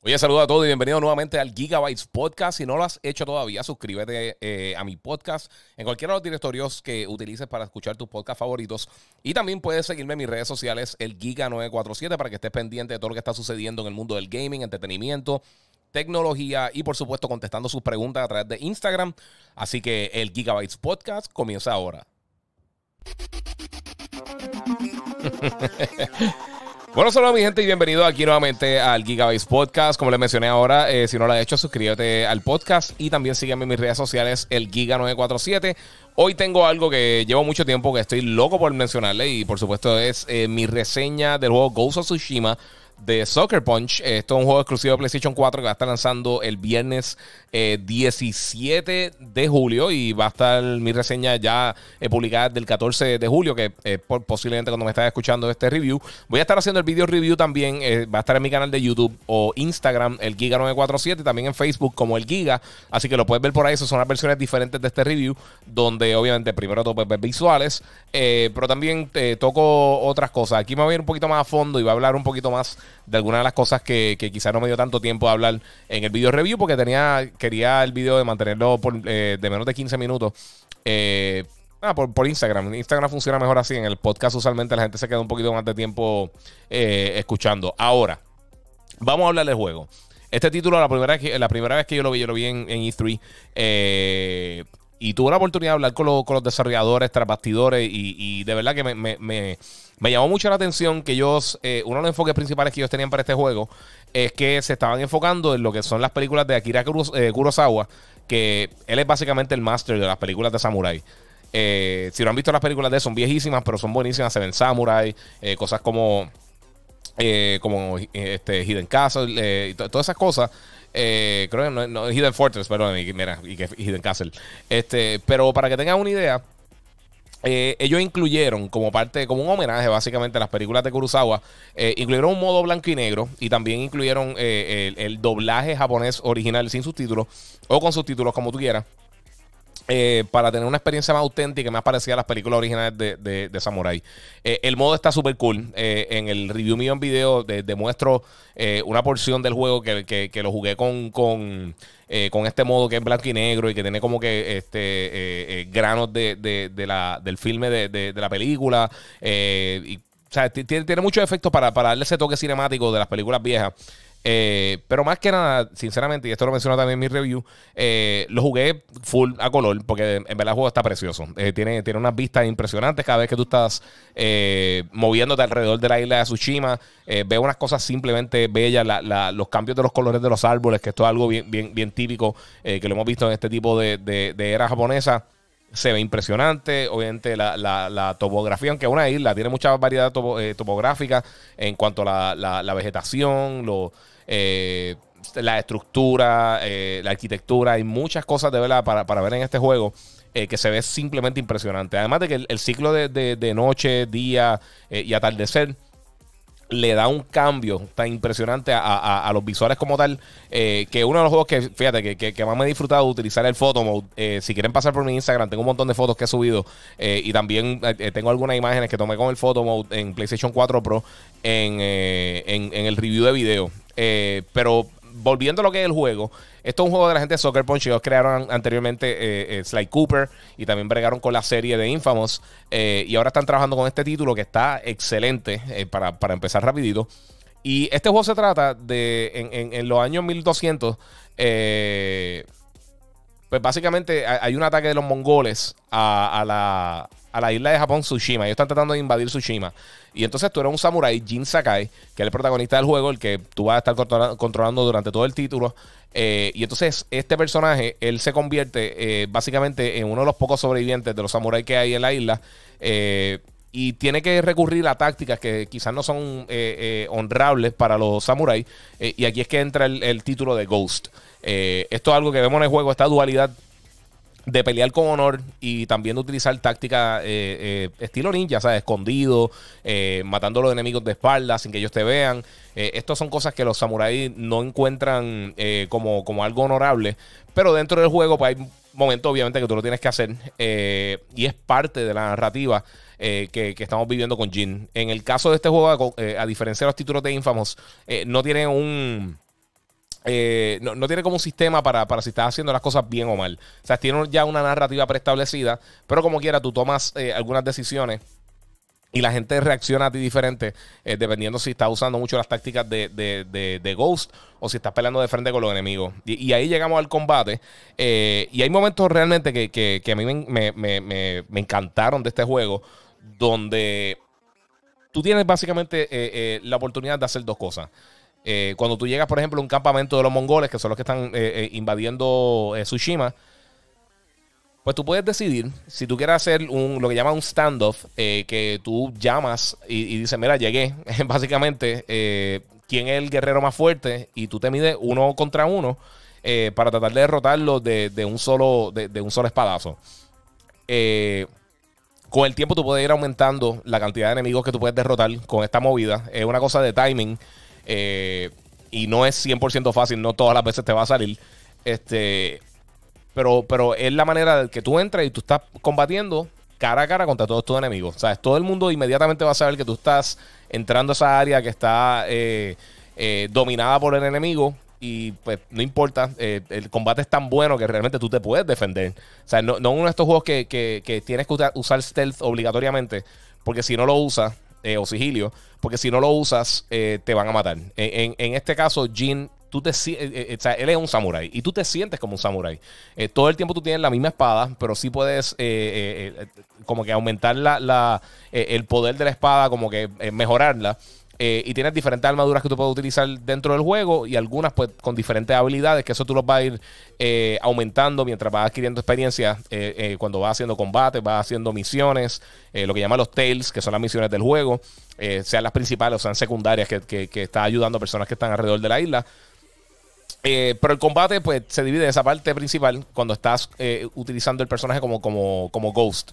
Oye, saludos a todos y bienvenido nuevamente al Gigabytes Podcast. Si no lo has hecho todavía, suscríbete eh, a mi podcast en cualquiera de los directorios que utilices para escuchar tus podcasts favoritos. Y también puedes seguirme en mis redes sociales, el Giga947, para que estés pendiente de todo lo que está sucediendo en el mundo del gaming, entretenimiento, tecnología y por supuesto contestando sus preguntas a través de Instagram. Así que el Gigabytes Podcast comienza ahora. Bueno, saludos mi gente y bienvenido aquí nuevamente al Gigabytes Podcast. Como les mencioné ahora, eh, si no lo has hecho, suscríbete al podcast y también sígueme en mis redes sociales, el Giga947. Hoy tengo algo que llevo mucho tiempo que estoy loco por mencionarle y por supuesto es eh, mi reseña del juego Ghost of Tsushima de Soccer Punch. Esto es un juego exclusivo de PlayStation 4 que va a estar lanzando el viernes 17 eh, de julio y va a estar mi reseña ya eh, publicada del 14 de julio, que eh, posiblemente cuando me estás escuchando este review. Voy a estar haciendo el video review también, va a estar en mi canal de YouTube o Instagram, el Giga947, también en Facebook como el Giga, así que lo puedes ver por ahí, son las versiones diferentes de este review, donde obviamente primero puedes ver visuales, pero también toco otras cosas. Aquí me voy a ir un poquito más a fondo y voy a hablar un poquito más de algunas de las cosas que, que quizás no me dio tanto tiempo de hablar en el video review porque tenía quería el video de mantenerlo por, eh, de menos de 15 minutos. Eh, ah, por, Instagram. Instagram funciona mejor así. En el podcast usualmente la gente se queda un poquito más de tiempo eh, escuchando. Ahora, vamos a hablar del juego. Este título, la primera, la primera vez que yo lo vi, yo lo vi en, E3. y tuve la oportunidad de hablar con, los desarrolladores, tras bastidores. Y, de verdad que me me llamó mucho la atención que ellos, eh, uno de los enfoques principales que ellos tenían para este juego es que se estaban enfocando en lo que son las películas de Akira eh, Kurosawa, que él es básicamente el máster de las películas de Samurai. Eh, si no han visto las películas de él, son viejísimas, pero son buenísimas. Se ven Samurai, cosas como, como este, Hidden Castle, y todas esas cosas. creo que no, no, Hidden Fortress, perdón, mira, y que Hidden Castle. Este, pero para que tengan una idea, eh, ellos incluyeron como parte, como un homenaje básicamente las películas de Kurosawa, eh, incluyeron un modo blanco y negro y también incluyeron eh, el, doblaje japonés original sin subtítulos o con subtítulos como tú quieras. Para tener una experiencia más auténtica más parecida a las películas originales de, de, Samurai. el modo está súper cool. en el review mío en video demuestro una porción del juego que, que lo jugué con, con eh, con este modo que es blanco y negro y que tiene como que este eh, eh, granos de, de, la, del filme de, de la película. y, tiene, tiene muchos efectos para, para darle ese toque cinemático de las películas viejas. Eh, pero más que nada, sinceramente, y esto lo menciono también en mi review, eh, lo jugué full a color, porque en verdad el juego está precioso. Eh, tiene, tiene unas vistas impresionantes cada vez que tú estás moviéndote alrededor de la isla de Tsushima. veo unas cosas simplemente bellas, los cambios de los colores de los árboles, que esto es algo bien, bien, bien típico que lo hemos visto en este tipo de, de, era japonesa se ve impresionante. Obviamente, la, la, topografía, aunque es una isla, tiene mucha variedad topográfica en cuanto a la, la vegetación, lo, eh, la estructura, eh, la arquitectura, hay muchas cosas de verdad para, ver en este juego. Eh, que se ve simplemente impresionante. Además de que el, ciclo de, noche, día y atardecer le da un cambio tan impresionante a, los visuales como tal, que uno de los juegos que, fíjate, que, más me he disfrutado de utilizar el photo mode. si quieren pasar por mi Instagram, tengo un montón de fotos que he subido y también tengo algunas imágenes que tomé con el photo mode en PlayStation 4 Pro en, en, en el review de video. Eh, pero volviendo a lo que es el juego, esto es un juego de la gente de Soccer Punch. Ellos crearon anteriormente eh, eh, Sly Cooper y también bregaron con la serie de Infamous. y ahora están trabajando con este título que está excelente para, empezar rapidito. Y este juego se trata de, en, los años 1200, pues básicamente hay un ataque de los mongoles a, la, a la isla de Japón, Tsushima. Ellos están tratando de invadir Tsushima. Y entonces tú eres un samurái, Jin Sakai, que es el protagonista del juego, el que tú vas a estar controlando durante todo el título. Eh, y entonces este personaje, él se convierte eh, básicamente en uno de los pocos sobrevivientes de los samuráis que hay en la isla. Eh, y tiene que recurrir a tácticas que quizás no son honrables para los samuráis. y aquí es que entra el, el título de Ghost. esto es algo que vemos en el juego, esta dualidad de pelear con honor y también de utilizar táctica eh, eh, estilo ninja, ¿sabes? Escondido, eh, matando a los enemigos de espalda sin que ellos te vean. Estas son cosas que los samuráis no encuentran como, como algo honorable. Pero dentro del juego, pues hay momentos, obviamente, que tú lo tienes que hacer. y es parte de la narrativa que, que, estamos viviendo con Jin. En el caso de este juego, a diferencia de los títulos de Infamous, no tienen un eh, no, tiene como un sistema para, para, si estás haciendo las cosas bien o mal. O sea, tiene ya una narrativa preestablecida, pero como quiera, tú tomas eh, algunas decisiones y la gente reacciona a ti diferente eh, dependiendo si estás usando mucho las tácticas de, Ghost o si estás peleando de frente con los enemigos. Y, ahí llegamos al combate. y hay momentos realmente que, a mí me, me, encantaron de este juego donde tú tienes básicamente la oportunidad de hacer dos cosas. Eh, cuando tú llegas, por ejemplo, a un campamento de los mongoles, que son los que están eh, eh, invadiendo Tsushima, pues tú puedes decidir si tú quieres hacer un, lo que llaman un standoff, que tú llamas y, dices, mira, llegué, básicamente, quién es el guerrero más fuerte, y tú te mides uno contra uno para tratar de derrotarlo de, un, solo, de, un solo espadazo. Con el tiempo tú puedes ir aumentando la cantidad de enemigos que tú puedes derrotar con esta movida. Es una cosa de timing. Eh, y no es 100% fácil, no todas las veces te va a salir. Este, pero, pero es la manera de que tú entras y tú estás combatiendo cara a cara contra todos tus enemigos. O sea, todo el mundo inmediatamente va a saber que tú estás entrando a esa área que está eh, eh, dominada por el enemigo. Y pues no importa, el combate es tan bueno que realmente tú te puedes defender. O sea, no, no uno de estos juegos que, que tienes que usar stealth obligatoriamente, porque si no lo usas, eh, o sigilio, porque si no lo usas, eh, te van a matar. En, este caso, Jin, tú te, eh, o sea, él es un samurái y tú te sientes como un samurái. todo el tiempo tú tienes la misma espada, pero sí puedes como que aumentar la, el poder de la espada, como que mejorarla. Eh, y tienes diferentes armaduras que tú puedes utilizar dentro del juego y algunas pues con diferentes habilidades, que eso tú los vas a ir eh, aumentando mientras vas adquiriendo experiencia eh, cuando vas haciendo combate, vas haciendo misiones, lo que llaman los tails, que son las misiones del juego, sean las principales o sean secundarias que, que, está ayudando a personas que están alrededor de la isla. pero el combate pues se divide en esa parte principal cuando estás utilizando el personaje como, como, como Ghost.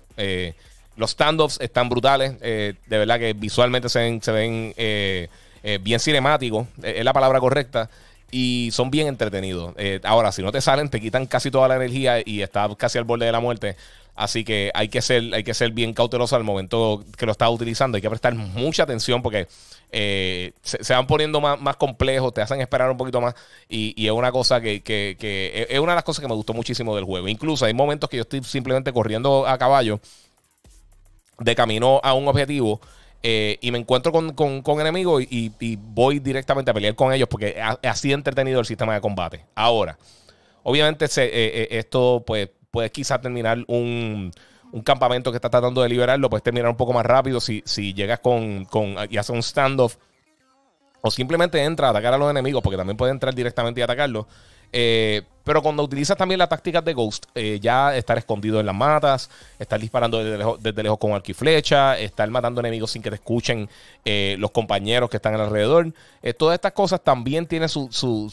Los standoffs están brutales. Eh, de verdad que visualmente se ven, se ven eh, eh, bien cinemáticos. es la palabra correcta. Y son bien entretenidos. ahora, si no te salen, te quitan casi toda la energía y estás casi al borde de la muerte. Así que hay que ser, hay que ser bien cauteloso al momento que lo estás utilizando. Hay que prestar mucha atención porque se, van poniendo más, complejos, te hacen esperar un poquito más. Y, es una cosa que, que, es una de las cosas que me gustó muchísimo del juego. Incluso hay momentos que yo estoy simplemente corriendo a caballo de camino a un objetivo eh, y me encuentro con, enemigos y, voy directamente a pelear con ellos porque así entretenido el sistema de combate. Ahora, obviamente se, eh, eh, esto pues puedes quizás terminar un, campamento que está tratando de liberarlo, puedes terminar un poco más rápido si, si llegas con, con y haces un standoff o simplemente entra a atacar a los enemigos porque también puede entrar directamente y atacarlos. Eh, pero cuando utilizas también las tácticas de Ghost, eh, ya estar escondido en las matas, estar disparando desde lejos, con arco y estar matando enemigos sin que te escuchen eh, los compañeros que están alrededor. todas estas cosas también tienen su, su,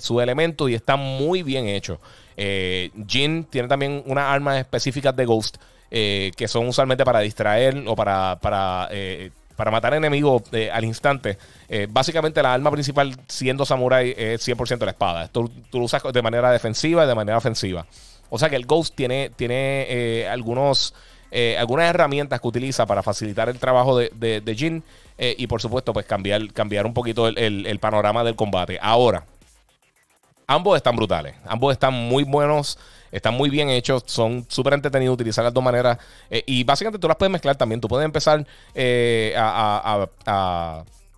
su, elemento y están muy bien hechos. Jin tiene también unas armas específicas de Ghost que son usualmente para distraer o para, para para matar enemigos eh, al instante. Eh, básicamente la arma principal siendo samurai es 100% la espada. Esto tú lo usas de manera defensiva y de manera ofensiva. O sea que el Ghost tiene, tiene eh, algunos, algunas herramientas que utiliza para facilitar el trabajo de, de, Jin y por supuesto pues cambiar, cambiar un poquito el, el panorama del combate. Ahora, ambos están brutales. Ambos están muy buenos. Están muy bien hechos, son súper entretenidos, utilizar las dos maneras. Eh, y básicamente tú las puedes mezclar también. Tú puedes empezar eh, a,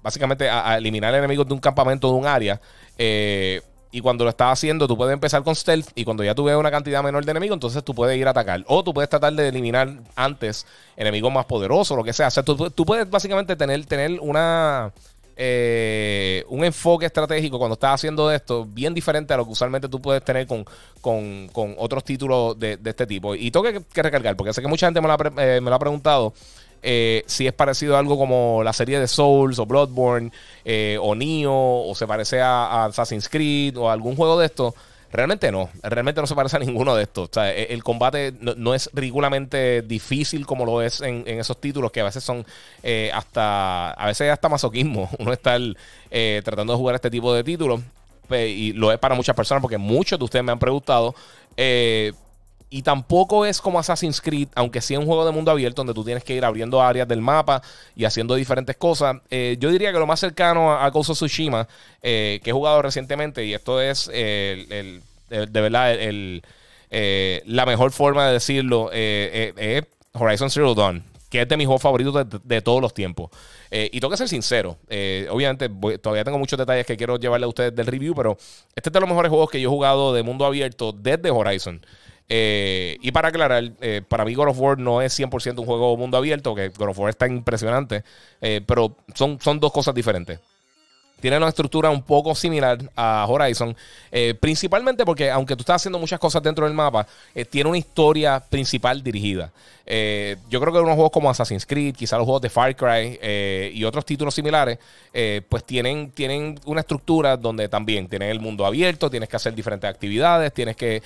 básicamente a, eliminar enemigos de un campamento, de un área. Eh, y cuando lo estás haciendo, tú puedes empezar con stealth. Y cuando ya tú ves una cantidad menor de enemigos, entonces tú puedes ir a atacar. O tú puedes tratar de eliminar antes enemigos más poderosos, lo que sea. O sea, tú, tú puedes básicamente tener, tener una eh, un enfoque estratégico cuando estás haciendo esto bien diferente a lo que usualmente tú puedes tener con, con, otros títulos de, este tipo. Y tengo que, recargar, porque sé que mucha gente me lo ha, eh, me lo ha preguntado. Eh, si es parecido a algo como la serie de Souls o Bloodborne o Nioh o se parece a, a Assassin's Creed o algún juego de esto. Realmente no, realmente no se parece a ninguno de estos. O sea, e, el combate no, es ridículamente difícil como lo es en, esos títulos que a veces son eh, hasta, a veces hasta masoquismo, uno estar eh, tratando de jugar este tipo de títulos. y lo es para muchas personas porque muchos de ustedes me han preguntado. Eh, y tampoco es como Assassin's Creed, aunque sí es un juego de mundo abierto donde tú tienes que ir abriendo áreas del mapa y haciendo diferentes cosas. Eh, yo diría que lo más cercano a, Ghost of Tsushima eh, que he jugado recientemente, y esto es el, de verdad la mejor forma de decirlo, es Horizon Zero Dawn, que es de mis juegos favoritos de, todos los tiempos. y tengo que ser sincero, obviamente todavía tengo muchos detalles que quiero llevarle a ustedes del review, pero este es de los mejores juegos que yo he jugado de mundo abierto desde Horizon. Eh, y para aclarar, eh, para mí God of War no es 100% un juego mundo abierto, que God of War está impresionante, eh, pero son, son dos cosas diferentes tiene una estructura un poco similar a Horizon, eh, principalmente porque aunque tú estás haciendo muchas cosas dentro del mapa, eh, tiene una historia principal dirigida. Eh, yo creo que unos juegos como Assassin's Creed, quizás los juegos de Far Cry y otros títulos similares, pues tienen, tienen una estructura donde también tienes el mundo abierto, tienes que hacer diferentes actividades, tienes que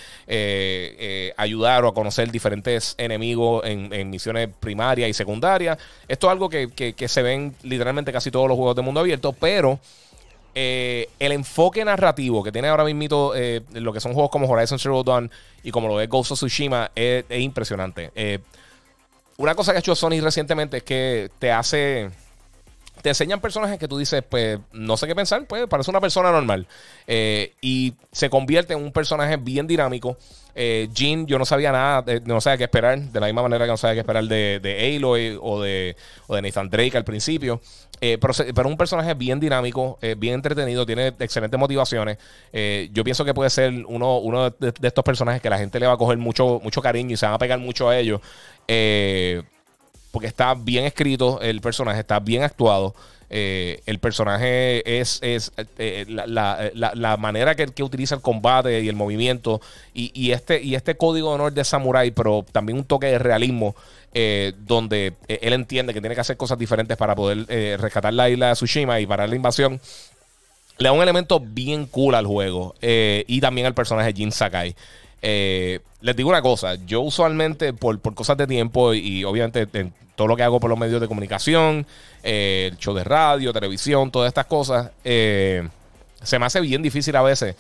ayudar o conocer diferentes enemigos en, misiones primarias y secundarias. Esto es algo que, que se ven literalmente casi todos los juegos de mundo abierto, pero... Eh, el enfoque narrativo que tiene ahora mismo eh, lo que son juegos como Horizon Zero Dawn y como lo es Ghost of Tsushima es, impresionante. Eh, una cosa que ha hecho Sony recientemente es que te hace. Te enseñan personajes que tú dices, pues no sé qué pensar, pues parece una persona normal. y se convierte en un personaje bien dinámico. Eh, Jean, yo no sabía nada, no sabía qué esperar, de la misma manera que no sabía qué esperar de, de Aloy o de, o de Nathan Drake al principio. Eh, pero, un personaje bien dinámico, eh, bien entretenido, tiene excelentes motivaciones. Eh, yo pienso que puede ser uno, uno de, estos personajes que la gente le va a coger mucho, mucho cariño y se van a pegar mucho a ellos. Porque está bien escrito el personaje, está bien actuado. el personaje es, es la, manera que, utiliza el combate y el movimiento y, este, y este código de honor de samurai, pero también un toque de realismo eh, donde eh, él entiende que tiene que hacer cosas diferentes para poder eh, rescatar la isla de Tsushima y parar la invasión. Le da un elemento bien cool al juego y también al personaje Jin Sakai. Les digo una cosa, yo usualmente por, cosas de tiempo y, obviamente todo lo que hago por los medios de comunicación, el show de radio, televisión, todas estas cosas, se me hace bien difícil a veces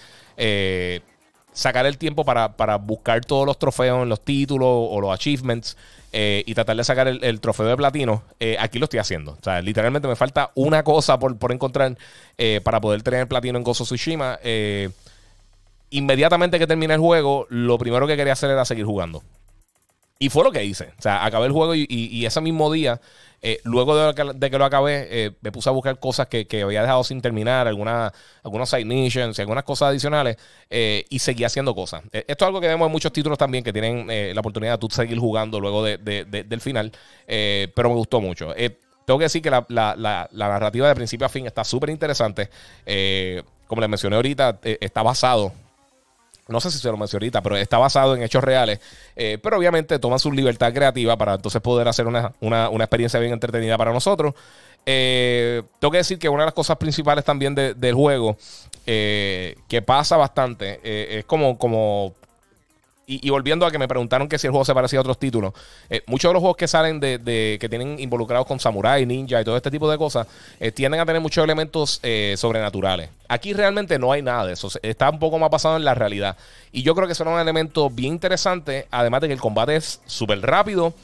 sacar el tiempo para, para, buscar todos los trofeos, los títulos o los achievements eh, y tratar de sacar el, trofeo de platino, eh, aquí lo estoy haciendo. O sea, literalmente me falta una cosa por, encontrar eh, para poder tener el platino en Gozo Tsushima. Inmediatamente que termine el juego, lo primero que quería hacer era seguir jugando. Y fue lo que hice. O sea, acabé el juego y, ese mismo día, eh, luego de que, lo acabé, eh, me puse a buscar cosas que, había dejado sin terminar, algunas algunos side missions, algunas cosas adicionales, eh, y seguía haciendo cosas. esto es algo que vemos en muchos títulos también que tienen la oportunidad de tú seguir jugando luego del final, pero me gustó mucho. tengo que decir que la, la, narrativa de principio a fin está súper interesante. como les mencioné ahorita, está basado no sé si se lo mencioné ahorita, pero está basado en hechos reales. Eh, pero obviamente toma su libertad creativa para entonces poder hacer una, experiencia bien entretenida para nosotros. Eh, tengo que decir que una de las cosas principales también del juego, eh, que pasa bastante, es como, como y, volviendo a que me preguntaron que si el juego se parecía a otros títulos, eh, muchos de los juegos que salen de, que tienen involucrados con samurai, ninja y todo este tipo de cosas, eh, tienden a tener muchos elementos eh, sobrenaturales. Aquí realmente no hay nada de eso. Está un poco más basado en la realidad. Y yo creo que son un elemento bien interesante, además de que el combate es súper rápido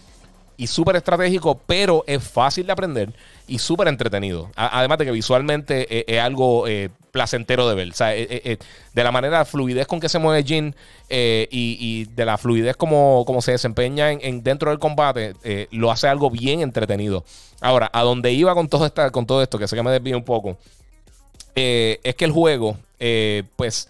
y súper estratégico, pero es fácil de aprender y súper entretenido. además de que visualmente es, algo placentero de ver. O sea, eh, de la manera, fluidez con que se mueve Jin y, de la fluidez como, como se desempeña en, dentro del combate, lo hace algo bien entretenido. Ahora, a donde iba con todo, esta, con todo esto, que sé que me desvío un poco, es que el juego, pues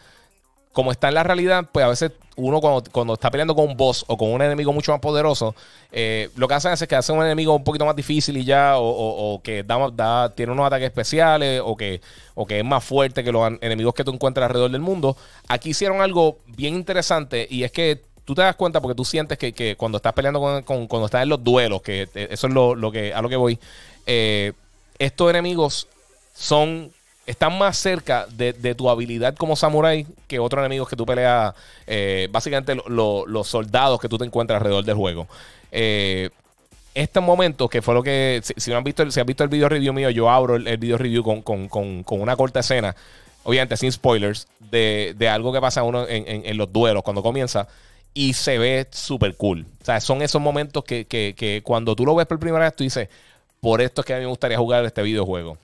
como está en la realidad, pues a veces uno cuando, está peleando con un boss o con un enemigo mucho más poderoso, eh, lo que hacen es que hacen un enemigo un poquito más difícil y ya, o, que da, tiene unos ataques especiales, o que, o que es más fuerte que los enemigos que tú encuentras alrededor del mundo. Aquí hicieron algo bien interesante y es que tú te das cuenta porque tú sientes que, cuando estás peleando con, cuando estás en los duelos, que eh, eso es lo, que, a lo que voy, eh, estos enemigos son están más cerca de, tu habilidad como samurai que otros enemigos que tú peleas, eh, básicamente los soldados que tú te encuentras alrededor del juego. Eh, este momento, que fue lo que, si, no han visto, si han visto el video review mío, yo abro el, video review con, una corta escena, obviamente sin spoilers, de, algo que pasa uno en, los duelos cuando comienza. y se ve súper cool. O sea, son esos momentos que, que, cuando tú lo ves por primera vez, tú dices, por esto es que a mí me gustaría jugar este videojuego.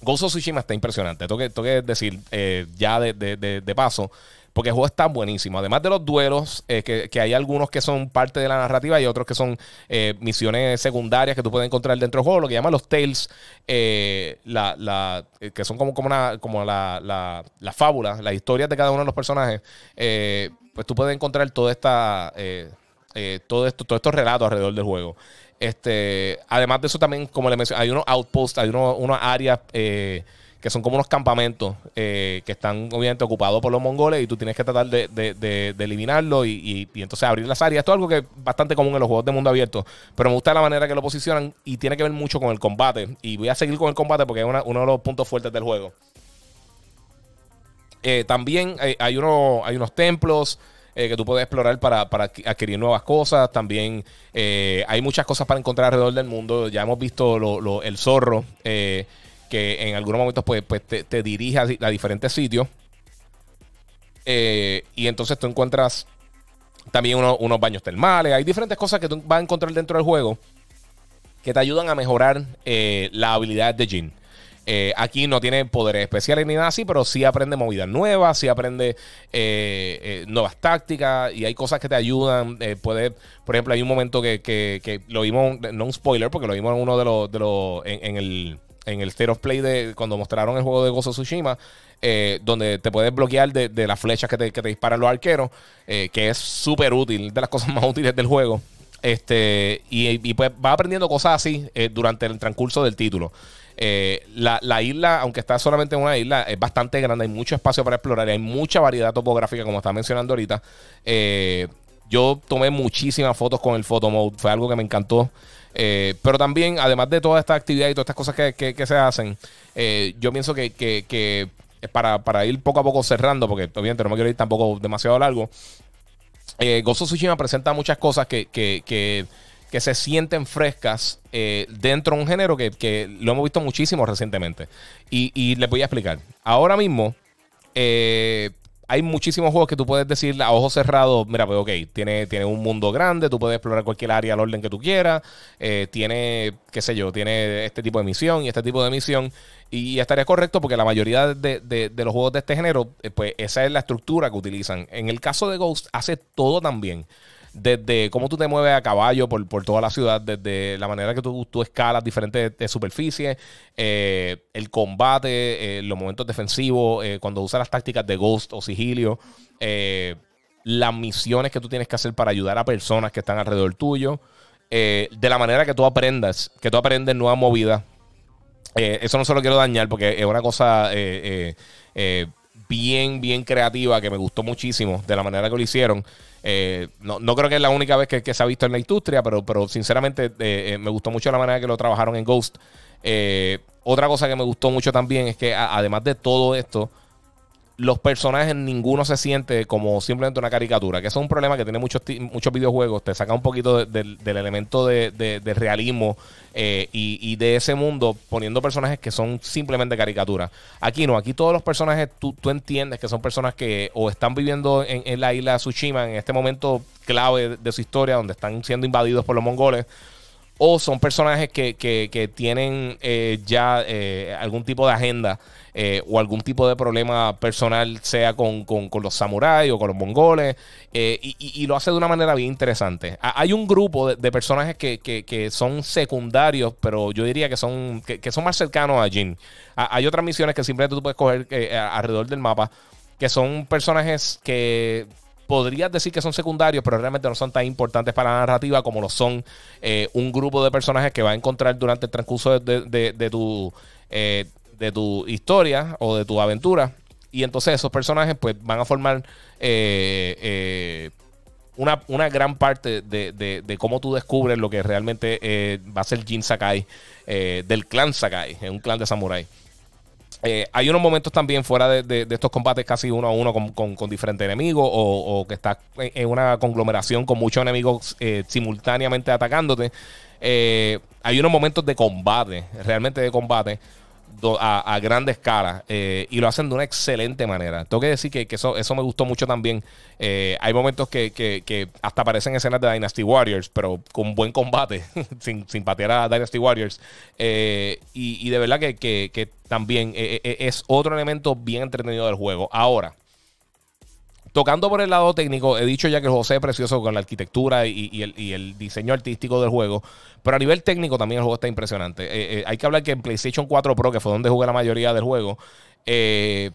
Ghost of Tsushima está impresionante. Tengo que, tengo que decir eh, ya de, de, de, paso, porque el juego está buenísimo. Además de los duelos, eh, que, que, hay algunos que son parte de la narrativa y otros que son eh, misiones secundarias que tú puedes encontrar dentro del juego, lo que llaman los tales, la, la, que son como, como, una, como la, la, la fábula, las historias de cada uno de los personajes pues tú puedes encontrar toda esta, todo esto, todos estos relatos alrededor del juego. Este, además de eso también, como le mencioné, hay unos outposts, hay unos, unas áreas eh, que son como unos campamentos que están obviamente ocupados por los mongoles y tú tienes que tratar de, de, eliminarlo y, y, entonces abrir las áreas. Esto es algo que es bastante común en los juegos de mundo abierto, pero me gusta la manera que lo posicionan y tiene que ver mucho con el combate. Y voy a seguir con el combate porque es uno de los puntos fuertes del juego. Eh, también hay, hay, hay unos templos eh, que tú puedes explorar para, adquirir nuevas cosas. También eh, hay muchas cosas para encontrar alrededor del mundo. Ya hemos visto el zorro, que en algunos momentos pues, pues te, dirige a, diferentes sitios. y entonces tú encuentras también unos baños termales. Hay diferentes cosas que tú vas a encontrar dentro del juego que te ayudan a mejorar la habilidad de Jin. Eh, aquí no tiene poderes especiales ni nada así, pero sí aprende movidas nuevas, sí aprende eh, eh, nuevas tácticas y hay cosas que te ayudan. puede, por ejemplo, hay un momento que, lo vimos, no un spoiler, porque lo vimos en uno de los, de los en, el en el State of Play de cuando mostraron el juego de Gozo Tsushima, donde te puedes bloquear de, las flechas que te, que te disparan los arqueros, que es súper útil, de las cosas más útiles del juego. Este, y, pues va aprendiendo cosas así durante el transcurso del título. Eh, la, isla, aunque está solamente en una isla, es bastante grande, hay mucho espacio para explorar, y hay mucha variedad topográfica, como está mencionando ahorita. Eh, yo tomé muchísimas fotos con el photo mode, fue algo que me encantó. Eh, pero también, además de toda esta actividad y todas estas cosas que, se hacen, yo pienso que, para, ir poco a poco cerrando, porque obviamente no me quiero ir tampoco demasiado largo, Gozo Tsushima presenta muchas cosas que que se sienten frescas eh, dentro de un género que, lo hemos visto muchísimo recientemente. Y, y les voy a explicar. Ahora mismo, eh, hay muchísimos juegos que tú puedes decir a ojos cerrados, mira, pues ok, tiene, tiene un mundo grande, tú puedes explorar cualquier área al orden que tú quieras, eh, tiene, qué sé yo, tiene este tipo de misión y este tipo de misión, y estaría correcto porque la mayoría de, de, de los juegos de este género, pues esa es la estructura que utilizan. En el caso de Ghost, hace todo también desde cómo tú te mueves a caballo por, toda la ciudad, desde la manera que tú, tú escalas diferentes de superficies, eh, el combate, eh, los momentos defensivos, eh, cuando usas las tácticas de Ghost o Sigilio, las misiones que tú tienes que hacer para ayudar a personas que están alrededor tuyo, de la manera que tú aprendas, que tú aprendes nuevas movidas. eso no se lo quiero dañar porque es una cosa bien, bien creativa que me gustó muchísimo de la manera que lo hicieron. Eh, no, creo que es la única vez que, se ha visto en la industria, pero, pero sinceramente eh, eh, me gustó mucho la manera que lo trabajaron en Ghost. otra cosa que me gustó mucho también es que además de todo esto, los personajes ninguno se siente como simplemente una caricatura, que es un problema que tiene muchos, muchos videojuegos, te saca un poquito del elemento de, realismo eh, y, de ese mundo poniendo personajes que son simplemente caricaturas. Aquí no, aquí todos los personajes tú, entiendes que son personas que o están viviendo en, la isla de Tsushima en este momento clave de, su historia, donde están siendo invadidos por los mongoles o son personajes que, tienen eh, ya eh, algún tipo de agenda eh, o algún tipo de problema personal, sea con, los samuráis o con los mongoles, y, lo hace de una manera bien interesante. hay un grupo de, personajes que, son secundarios, pero yo diría que son, que, son más cercanos a Jin. hay otras misiones que simplemente tú puedes coger alrededor del mapa, que son personajes que podrías decir que son secundarios, pero realmente no son tan importantes para la narrativa como lo son eh, un grupo de personajes que va a encontrar durante el transcurso de, tu, eh, de tu historia o de tu aventura. Y entonces esos personajes pues van a formar eh, una, gran parte de, cómo tú descubres lo que realmente va a ser Jin Sakai del clan Sakai, un clan de samuráis. Eh, hay unos momentos también fuera de, estos combates casi uno a uno con, diferentes enemigos o, que estás en una conglomeración con muchos enemigos eh, simultáneamente atacándote. Eh, hay unos momentos de combate, realmente de combate, a, grande escala eh, y lo hacen de una excelente manera. Tengo que decir que, eso, eso me gustó mucho también. Eh, hay momentos que, que, hasta aparecen escenas de Dynasty Warriors, pero con buen combate, sin, sin, patear a Dynasty Warriors. y, y, de verdad que, también es otro elemento bien entretenido del juego. Ahora. Tocando por el lado técnico, he dicho ya que José es precioso con la arquitectura y, el, diseño artístico del juego, pero a nivel técnico también el juego está impresionante. Eh, eh, hay que hablar que en PlayStation 4 Pro, que fue donde jugué la mayoría del juego, eh,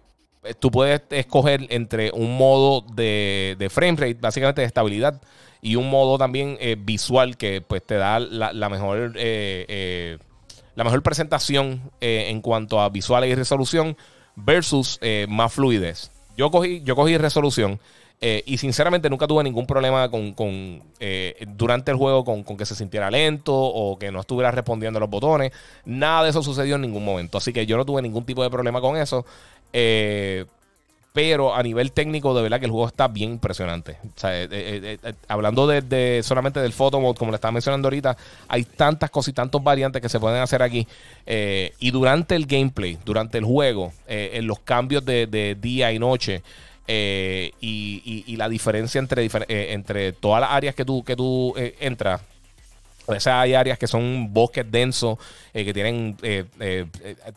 tú puedes escoger entre un modo de, frame rate, básicamente de estabilidad, y un modo también visual que pues te da la, mejor la mejor presentación en cuanto a visuales y resolución versus más fluidez. Yo cogí, yo cogí resolución. Eh, y sinceramente nunca tuve ningún problema con, eh, durante el juego con, que se sintiera lento o que no estuviera respondiendo a los botones. Nada de eso sucedió en ningún momento. Así que yo no tuve ningún tipo de problema con eso. Eh, pero a nivel técnico, de verdad que el juego está bien impresionante. hablando de, solamente del photo mode, como le estaba mencionando ahorita, hay tantas cosas y tantos variantes que se pueden hacer aquí. y durante el gameplay, durante el juego, en los cambios de, día y noche, y, la diferencia entre, entre todas las áreas que tú, que tú entras, o sea, hay áreas que son bosques densos, eh, que tienen eh, eh,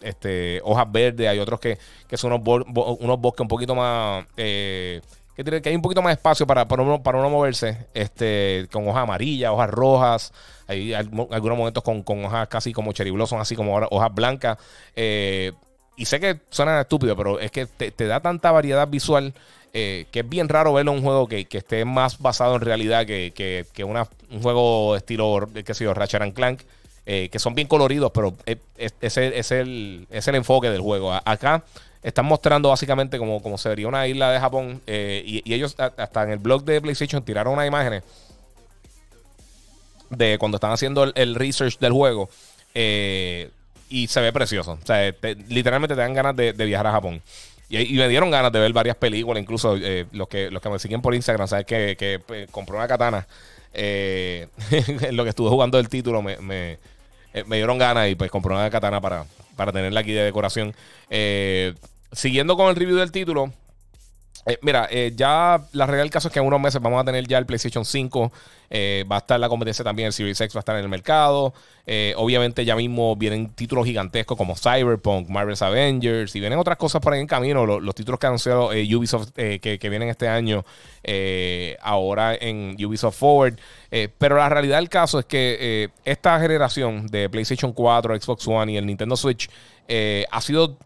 este, hojas verdes, hay otros que, son unos, bosques un poquito más... que, que, hay un poquito más espacio para, para, uno, para uno moverse, este, con hojas amarillas, hojas rojas, hay, algunos momentos con, hojas casi como cherry son así como hojas blancas. y sé que suena estúpido, pero es que te da tanta variedad visual eh, que es bien raro verlo en un juego que, esté más basado en realidad que, un juego estilo, qué sé yo, Ratchet and Clank, eh, que son bien coloridos, pero ese es, el, enfoque del juego. acá están mostrando básicamente como, como se vería una isla de Japón eh, y, ellos hasta en el blog de PlayStation tiraron unas imágenes de cuando están haciendo el, research del juego y se ve precioso. O sea, literalmente te dan ganas de viajar a Japón. Y, me dieron ganas de ver varias películas, incluso eh, los, que, los que me siguen por Instagram, ¿sabes? Que, que pues, compré una katana. Eh, lo que estuve jugando el título me, eh, me, dieron ganas y pues compré una katana para, para tenerla aquí de decoración. siguiendo con el review del título. Eh, mira, eh, ya la realidad del caso es que en unos meses vamos a tener ya el PlayStation 5. Eh, va a estar la competencia también, el Series X va a estar en el mercado. obviamente ya mismo vienen títulos gigantescos como Cyberpunk, Marvel's Avengers y vienen otras cosas por ahí en camino. Los, títulos que ha anunciado Ubisoft que, vienen este año ahora en Ubisoft Forward. pero la realidad del caso es que esta generación de PlayStation 4, Xbox One y el Nintendo Switch ha sido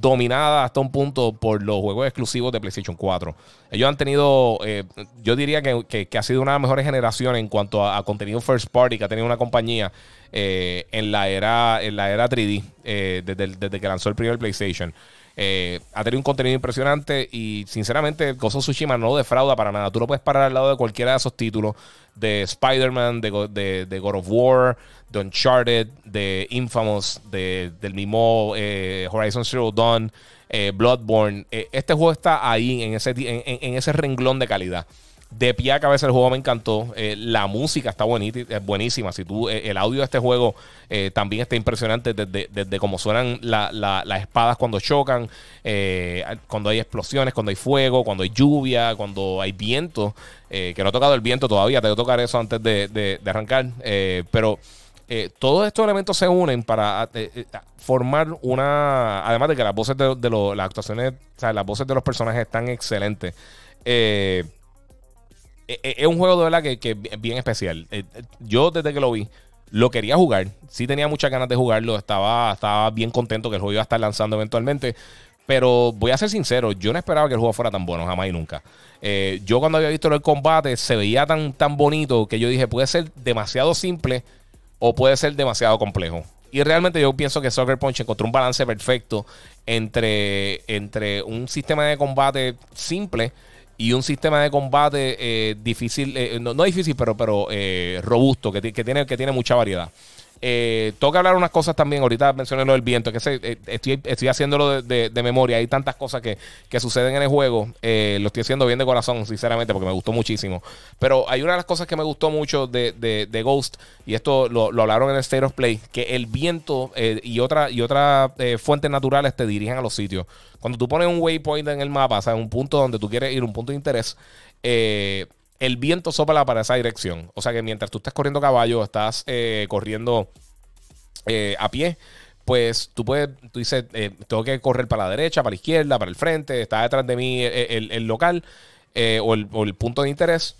dominada hasta un punto por los juegos exclusivos de PlayStation 4. Ellos han tenido, eh, yo diría que, ha sido una de las mejores generaciones en cuanto a, contenido first party que ha tenido una compañía eh, en, la era, en la era 3D, eh, desde, que lanzó el primer PlayStation. Ha tenido un contenido impresionante y sinceramente Gozo Tsushima no defrauda para nada. Tú lo puedes parar al lado de cualquiera de esos títulos de Spider-Man, de, de, God of War, de Uncharted, de Infamous, de, del mismo eh, Horizon Zero Dawn, eh, Bloodborne. Eh, este juego está ahí en ese, en, ese renglón de calidad. De pie a cabeza el juego me encantó. la música está buenísima. Si tú, el audio de este juego también está impresionante desde, cómo suenan las espadas cuando chocan, cuando hay explosiones, cuando hay fuego, cuando hay lluvia, cuando hay viento. que no he tocado el viento todavía, tengo que tocar eso antes de, de arrancar. pero eh, todos estos elementos se unen para eh, eh, formar una. Además de que las voces de, las actuaciones, o sea, las voces de los personajes están excelentes. Es un juego de verdad que, es bien especial. yo desde que lo vi, lo quería jugar. Sí tenía muchas ganas de jugarlo. Estaba, estaba bien contento que el juego iba a estar lanzando eventualmente. Pero voy a ser sincero, yo no esperaba que el juego fuera tan bueno, jamás y nunca. yo cuando había visto el combate se veía tan, tan bonito que yo dije, puede ser demasiado simple o puede ser demasiado complejo. Y realmente yo pienso que Soccer Punch encontró un balance perfecto entre, entre un sistema de combate simple y un sistema de combate eh, difícil, eh, no, difícil, pero, pero eh, robusto, que, que, tiene, que tiene mucha variedad. Eh, tengo que hablar unas cosas también. Ahorita mencioné lo del viento, que eh, estoy, haciéndolo de, memoria. Hay tantas cosas que, suceden en el juego. Eh, lo estoy haciendo bien de corazón, sinceramente, porque me gustó muchísimo. Pero hay una de las cosas que me gustó mucho de, Ghost, y esto lo, hablaron en el State of Play, que el viento y otras y otra, fuentes naturales te dirigen a los sitios. Cuando tú pones un waypoint en el mapa, o sea, un punto donde tú quieres ir, un punto de interés, eh el viento sopla para esa dirección. O sea que mientras tú estás corriendo caballo, estás eh, corriendo eh, a pie, pues tú puedes, tú dices, eh, tengo que correr para la derecha, para la izquierda, para el frente, está detrás de mí el, local o el punto de interés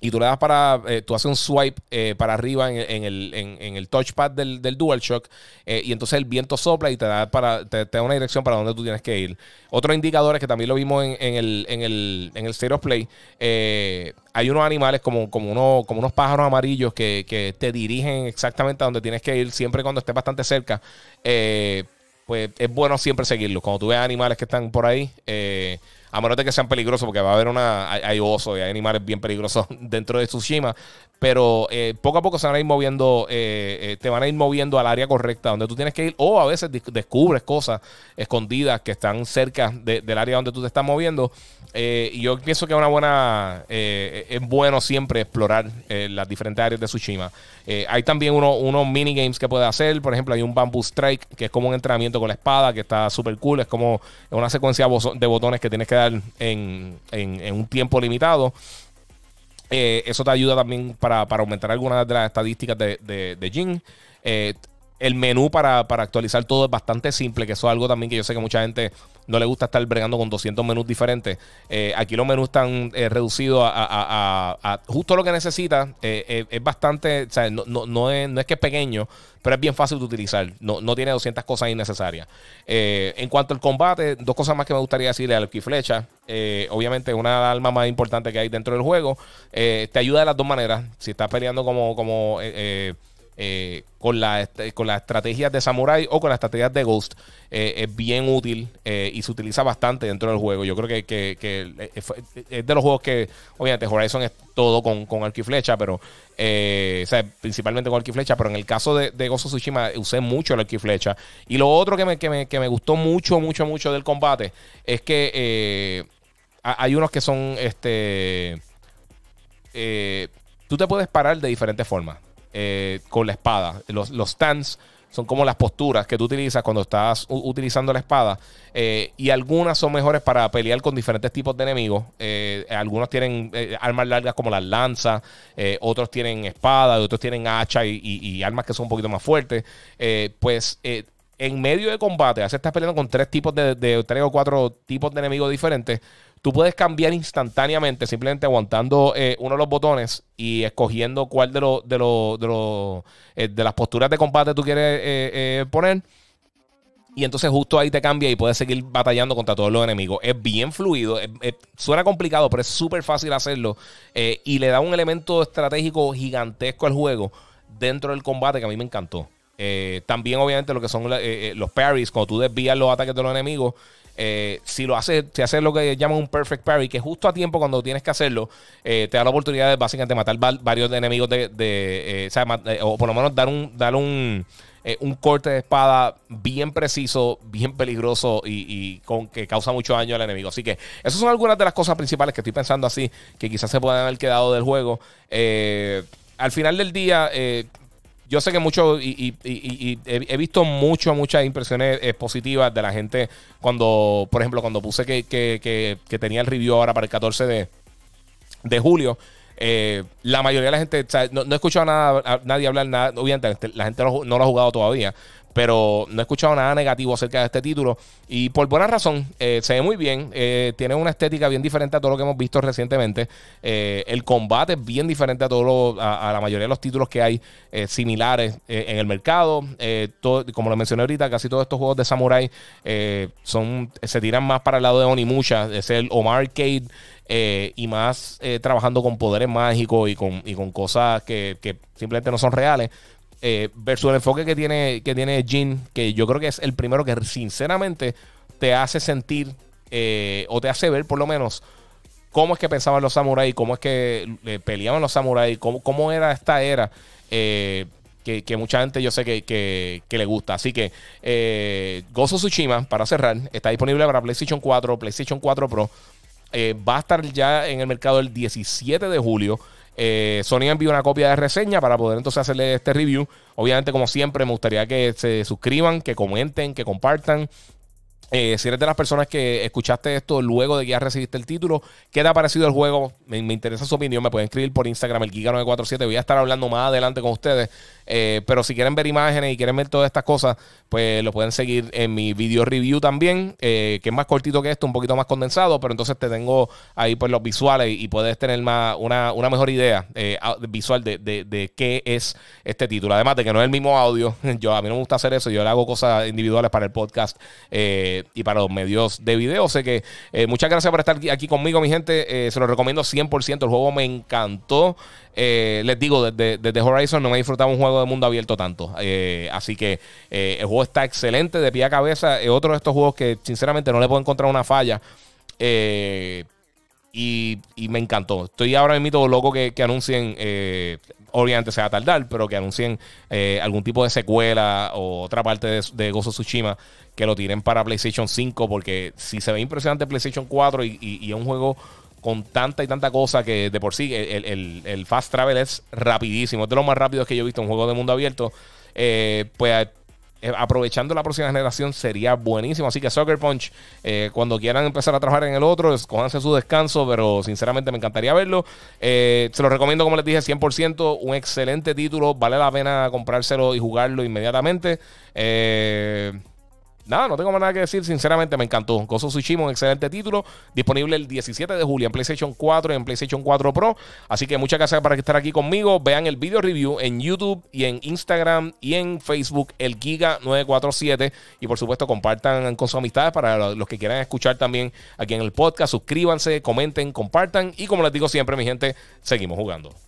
y tú le das para, eh, tú haces un swipe eh, para arriba en, el, en, el, touchpad del, del DualShock eh, y entonces el viento sopla y te da, para, te, da una dirección para donde tú tienes que ir. Otros indicadores que también lo vimos en, el, en, el, en el State of Play, hay unos animales como, como, uno, como unos pájaros amarillos que, que, te dirigen exactamente a donde tienes que ir siempre cuando estés bastante cerca. pues es bueno siempre seguirlos. Cuando tú ves animales que están por ahí, a menos de que sean peligrosos, porque va a haber una. Hay, osos y hay animales bien peligrosos dentro de Tsushima. Pero eh, poco a poco se van a ir moviendo, eh, eh, te van a ir moviendo al área correcta donde tú tienes que ir. O a veces descubres cosas escondidas que están cerca del área donde tú te estás moviendo. Y yo pienso que es una buena. es bueno siempre explorar las diferentes áreas de Tsushima. hay también unos minigames que puedes hacer. Por ejemplo, hay un Bamboo Strike, que es como un entrenamiento con la espada, que está súper cool. Es como una secuencia de botones que tienes que dar en, un tiempo limitado. Eh, eso te ayuda también para, aumentar algunas de las estadísticas de, de Jin. Eh, el menú para, actualizar todo es bastante simple, que eso es algo también que yo sé que mucha gente no le gusta estar bregando con 200 menús diferentes. Eh, aquí los menús están reducidos a, justo lo que necesitas. es bastante, o sea, no, no, es, no, es, que es pequeño, pero es bien fácil de utilizar. No, no tiene 200 cosas innecesarias. en cuanto al combate, dos cosas más que me gustaría decirle al y flecha. obviamente, una alma más importante que hay dentro del juego. te ayuda de las dos maneras. Si estás peleando como, como eh, con, la, con las estrategias de Samurai o con las estrategias de Ghost eh, es bien útil eh, y se utiliza bastante dentro del juego. Yo creo que, es de los juegos que, obviamente, Horizon es todo con, con arco y flecha, pero, principalmente con arco pero en el caso de, de Ghost of Tsushima usé mucho el arco y. Y lo otro que me, que me, que me gustó mucho, mucho, mucho del combate es que hay unos que son, este, tú te puedes parar de diferentes formas. Eh, con la espada. Los, los stands son como las posturas que tú utilizas cuando estás utilizando la espada. Eh, y algunas son mejores para pelear con diferentes tipos de enemigos. Eh, algunos tienen armas largas como las lanzas, otros tienen espada, otros tienen hacha y, armas que son un poquito más fuertes. pues en medio de combate, hace estás peleando con tres tipos de, tres o cuatro tipos de enemigos diferentes. Tú puedes cambiar instantáneamente, simplemente aguantando eh, uno de los botones y escogiendo cuál de, los de, de, eh, de las posturas de combate tú quieres eh, poner. Y entonces justo ahí te cambia y puedes seguir batallando contra todos los enemigos. Es bien fluido, suena complicado, pero es súper fácil hacerlo. y le da un elemento estratégico gigantesco al juego dentro del combate que a mí me encantó. también obviamente lo que son los parries, cuando tú desvías los ataques de los enemigos, eh, si lo haces, si haces lo que llaman un perfect parry, que justo a tiempo cuando tienes que hacerlo, eh, te da la oportunidad de básicamente matar varios enemigos de, de eh, o, por lo menos dar un, dar un, un corte de espada bien preciso, bien peligroso y, que causa mucho daño al enemigo. Así que esas son algunas de las cosas principales que estoy pensando así, que quizás se puedan haber quedado del juego. al final del día, yo sé que mucho, y, he, visto mucho, muchas impresiones eh, positivas de la gente cuando, por ejemplo, cuando puse que, tenía el review ahora para el 14 de, julio. Eh, la mayoría de la gente, no, he escuchado nada, a nadie hablar nada, obviamente la gente no, no, lo ha jugado todavía, pero no he escuchado nada negativo acerca de este título. Y por buena razón, eh, se ve muy bien. Eh, tiene una estética bien diferente a todo lo que hemos visto recientemente. Eh, el combate es bien diferente a, todo a, la mayoría de los títulos que hay similares en el mercado. como lo mencioné ahorita, casi todos estos juegos de Samurai son, se tiran más para el lado de Onimusha, es el Omar Arcade. y más trabajando con poderes mágicos y con, y con cosas que simplemente no son reales. Eh, versus el enfoque que tiene, que tiene Jin, que yo creo que es el primero que sinceramente te hace sentir eh, o te hace ver por lo menos cómo es que pensaban los samuráis, cómo es que eh, peleaban los samuráis, cómo, cómo, era esta era. que, mucha gente yo sé que, le gusta. Así que eh, Gozo Tsushima, para cerrar, está disponible para PlayStation 4, PlayStation 4 Pro. Eh, va a estar ya en el mercado el 17 de julio. Eh, Sony envió una copia de reseña para poder entonces hacerle este review. Obviamente, como siempre, me gustaría que se suscriban, que comenten, que compartan. Eh, si eres de las personas que escuchaste esto luego de que ya recibiste el título, ¿qué te ha parecido el juego? Me, interesa su opinión. Me pueden escribir por Instagram, el Giga947. Voy a estar hablando más adelante con ustedes eh, pero si quieren ver imágenes y quieren ver todas estas cosas, pues lo pueden seguir en mi video review también, eh, que es más cortito que esto, un poquito más condensado, pero entonces te tengo ahí pues los visuales y, puedes tener más, una, mejor idea eh, visual de, de, qué es este título. Además de que no es el mismo audio, yo a mí no me gusta hacer eso, yo le hago cosas individuales para el podcast y para los medios de video. Sé que muchas gracias por estar aquí conmigo, mi gente. se lo recomiendo 100%. El juego me encantó. Eh, les digo, desde, Horizon no me he disfrutado un juego de mundo abierto tanto. Eh, así que eh, el juego está excelente de pie a cabeza. Es otro de estos juegos que sinceramente no le puedo encontrar una falla. Y, me encantó. Estoy ahora mismo loco que, que anuncien, obviamente se va a tardar, pero que anuncien algún tipo de secuela o otra parte de, Gozo Tsushima que lo tiren para PlayStation 5, porque si se ve impresionante PlayStation 4 y, y es un juego con tanta y tanta cosa que de por sí el, fast travel es rapidísimo. Es de los más rápidos que yo he visto en un juego de mundo abierto. Eh, pues eh, aprovechando la próxima generación sería buenísimo. Así que Soccer Punch, eh, cuando quieran empezar a trabajar en el otro, escójanse su descanso, pero sinceramente me encantaría verlo. se lo recomiendo, como les dije, 100%. Un excelente título, vale la pena comprárselo y jugarlo inmediatamente. Eh nada, no tengo más nada que decir. Sinceramente, me encantó. Gozo Tsushima, un excelente título. Disponible el 17 de julio en PlayStation 4 y en PlayStation 4 Pro. Así que muchas gracias por estar aquí conmigo. Vean el video review en YouTube y en Instagram y en Facebook, el Giga947. Y por supuesto, compartan con sus amistades para los que quieran escuchar también aquí en el podcast. Suscríbanse, comenten, compartan. Y como les digo siempre, mi gente, seguimos jugando.